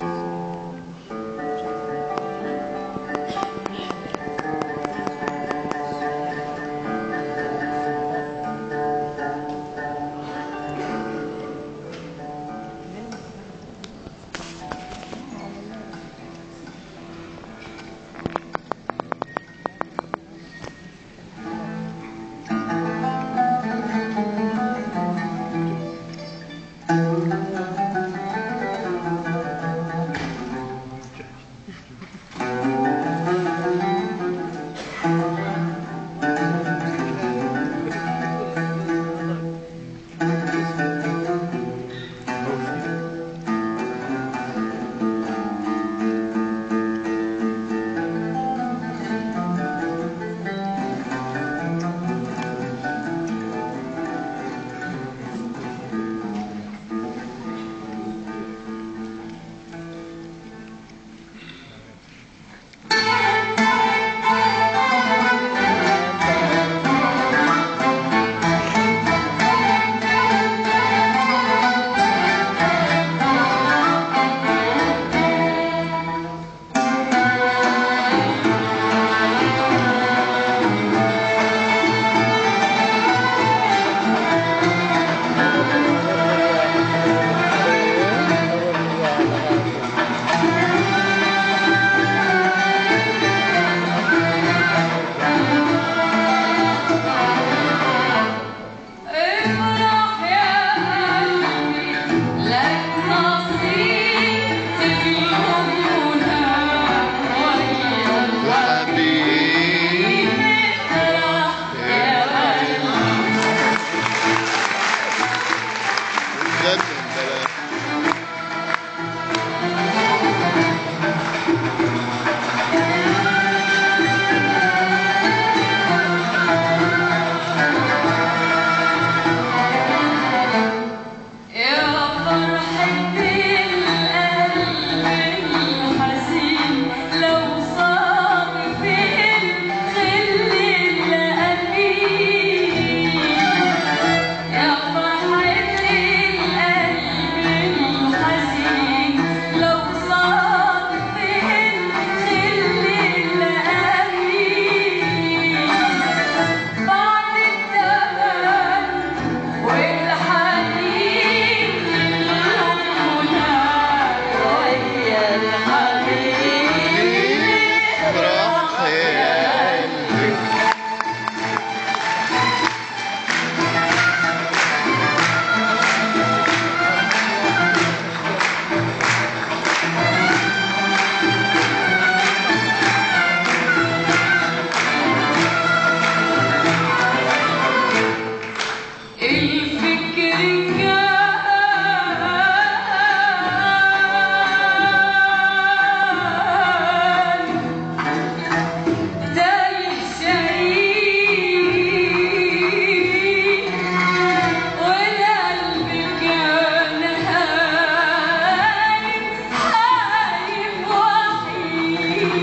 了。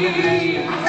Sim.